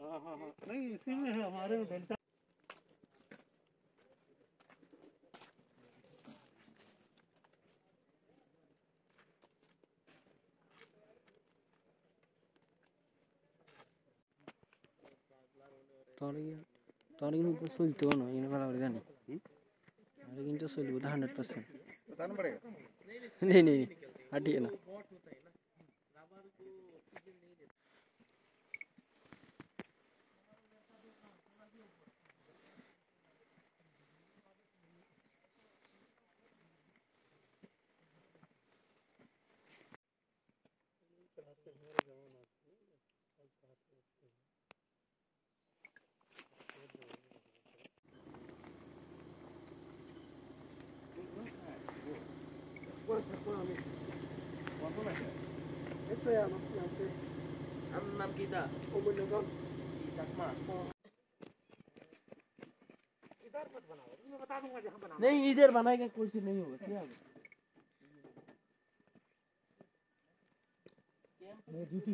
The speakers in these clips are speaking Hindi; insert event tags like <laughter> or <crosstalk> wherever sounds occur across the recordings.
हाँ हाँ हाँ नहीं इसी में है हमारे में डेल्टा তাহলে কি তাহলে কিন্তু চলতো না এনে ভালো করে জানি তাহলে কিন্তু চলবো তো hundred percent Ito kita. Kita इधर मत बनाओ मैं बता दूँगा नहीं इधर बनाएगा कोई चीज़ नहीं होगा, क्या मैं ड्यूटी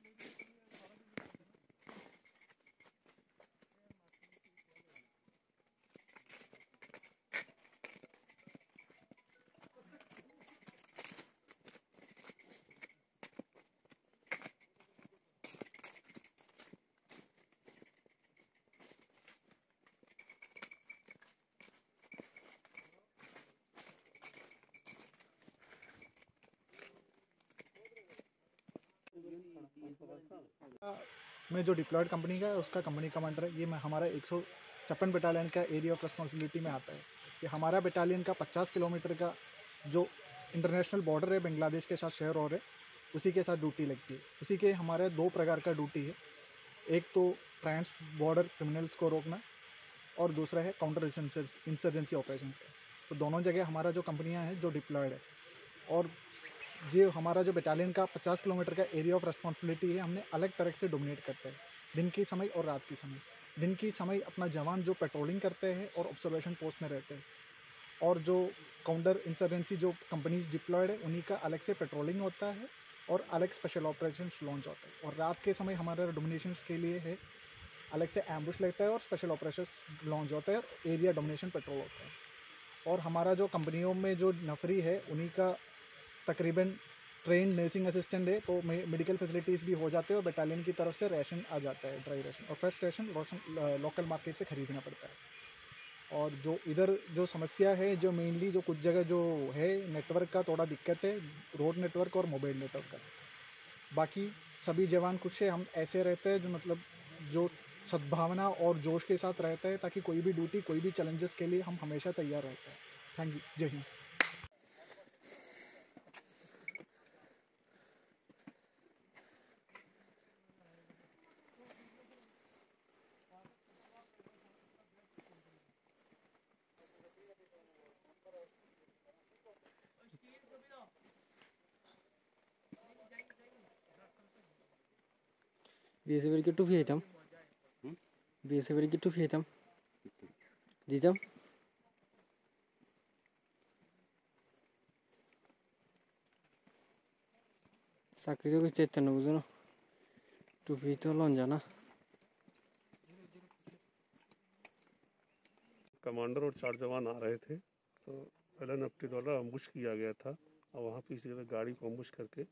में जो डिप्लॉयड कंपनी का है, उसका कंपनी कमांडर है। ये हमारा एक सौ छप्पन बटालियन का एरिया ऑफ़ रिस्पॉन्सिबिलिटी में आता है। ये हमारा बटालियन का 50 किलोमीटर का जो इंटरनेशनल बॉर्डर है, बांग्लादेश के साथ शहर और है, उसी के साथ ड्यूटी लगती है। उसी के हमारे दो प्रकार का ड्यूटी है। एक तो ट्रांस बॉर्डर क्रिमिनल्स को रोकना और दूसरा है काउंटर इंसर्जेंसी ऑपरेशन का। तो दोनों जगह हमारा जो कंपनियाँ हैं, जो डिप्लॉयड है। और ये हमारा जो बटालियन का 50 किलोमीटर का एरिया ऑफ़ रिस्पॉन्सिबिलिटी है, हमने अलग तरह से डोमिनेट करते हैं। दिन की समय और रात की समय। दिन की समय अपना जवान जो पेट्रोलिंग करते हैं और ऑब्जर्वेशन पोस्ट में रहते हैं। और जो काउंटर इंसर्जेंसी जो कंपनीज़ डिप्लॉयड है, उन्हीं का अलग से पेट्रोलिंग होता है और अलग स्पेशल ऑपरेशन लॉन्च होता है। और रात के समय हमारा डोमिनेशन के लिए है, अलग से एम्बुश लगता है और स्पेशल ऑपरेशन लॉन्च होता है और एरिया डोमिनेशन पेट्रोल होता है। और हमारा जो कंपनियों में जो नफरी है, उन्हीं का तकरीबन ट्रेन नर्सिंग असिस्टेंट है तो मेडिकल फैसिलिटीज़ भी हो जाते हैं और बटालियन की तरफ़ से राशन आ जाता है ड्राई राशन और fresh ration ration local market से ख़रीदना पड़ता है। और जो इधर जो समस्या है, जो मेनली जो कुछ जगह जो है नेटवर्क का थोड़ा दिक्कत है रोड नेटवर्क और मोबाइल नेटवर्क का। बाकी सभी जवान कुछ से हम ऐसे रहते हैं जो मतलब जो सद्भावना और जोश के साथ रहते हैं, ताकि कोई भी ड्यूटी कोई भी चैलेंजेस के लिए हम हमेशा तैयार रहते हैं। थैंक यू जय हिंद. বিএসএফের কি টুপি হইতাম বিএসএফের কি টুপি হইতাম দিতাম চাকরি তো করতে চাইতেন না বুঝো না টুপি তো লঞ্জা না कमांडर और चार जवान आ रहे थे तो एल एन द्वारा अम्बुश किया गया था और वहाँ पीछे से गाड़ी को अम्बुश करके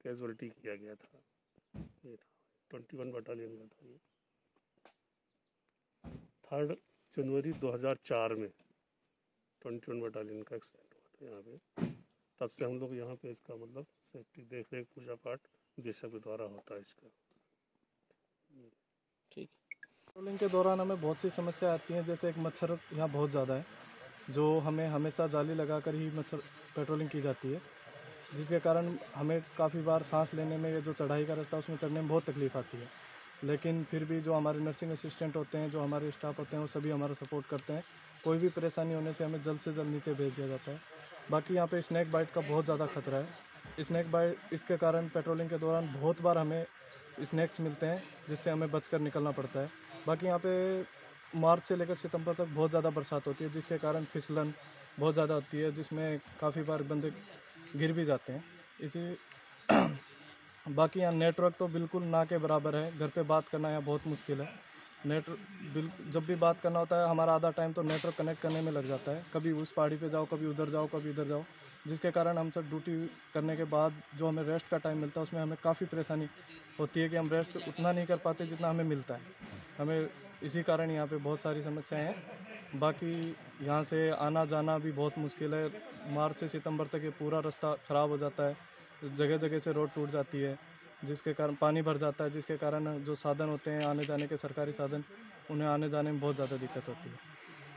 कैजुअलिटी किया गया था ये था ट्वेंटी वन बटालियन का था ये। थर्ड जनवरी 2004 में ट्वेंटी वन बटालियन का एक्सीडेंट हुआ था यहाँ पे। तब से हम लोग यहाँ पे इसका मतलब सेफ्टी देख रेख पूजा पाठ देशा के द्वारा होता है इसका। ठीक। पेट्रोलिंग के दौरान हमें बहुत सी समस्या आती हैं जैसे एक मच्छर यहाँ बहुत ज़्यादा है जो हमें हमेशा जाली लगाकर ही मच्छर पेट्रोलिंग की जाती है। जिसके कारण हमें काफ़ी बार सांस लेने में या जो चढ़ाई का रास्ता उसमें चढ़ने में बहुत तकलीफ़ आती है। लेकिन फिर भी जो हमारे नर्सिंग असिस्टेंट होते हैं, जो हमारे स्टाफ होते हैं, वो सभी हमारा सपोर्ट करते हैं। कोई भी परेशानी होने से हमें जल्द से जल्द नीचे भेज दिया जाता है। बाकी यहाँ पे स्नैक बाइट का बहुत ज़्यादा खतरा है। स्नैक बाइट, इसके कारण पेट्रोलिंग के दौरान बहुत बार हमें स्नैक्स मिलते हैं, जिससे हमें बचकर निकलना पड़ता है। बाकी यहाँ पे मार्च से लेकर सितंबर तक बहुत ज़्यादा बरसात होती है, जिसके कारण फिसलन बहुत ज़्यादा होती है, जिसमें काफ़ी बार बंदे गिर भी जाते हैं। इसी <clears throat> बाकी यहाँ नेटवर्क तो बिल्कुल ना के बराबर है। घर पे बात करना यहाँ बहुत मुश्किल है। नेट बिल, जब भी बात करना होता है, हमारा आधा टाइम तो नेटवर्क कनेक्ट करने में लग जाता है। कभी उस पहाड़ी पे जाओ, कभी उधर जाओ, कभी इधर जाओ। जिसके कारण हम सब ड्यूटी करने के बाद जो हमें रेस्ट का टाइम मिलता है, उसमें हमें काफ़ी परेशानी होती है कि हम रेस्ट उतना नहीं कर पाते जितना हमें मिलता है। हमें इसी कारण यहाँ पे बहुत सारी समस्याएँ हैं। बाकी यहाँ से आना जाना भी बहुत मुश्किल है। मार्च से सितंबर तक ये पूरा रास्ता ख़राब हो जाता है। जगह जगह से रोड टूट जाती है, जिसके कारण पानी भर जाता है, जिसके कारण जो साधन होते हैं, आने जाने के सरकारी साधन, उन्हें आने जाने में बहुत ज़्यादा दिक्कत होती है।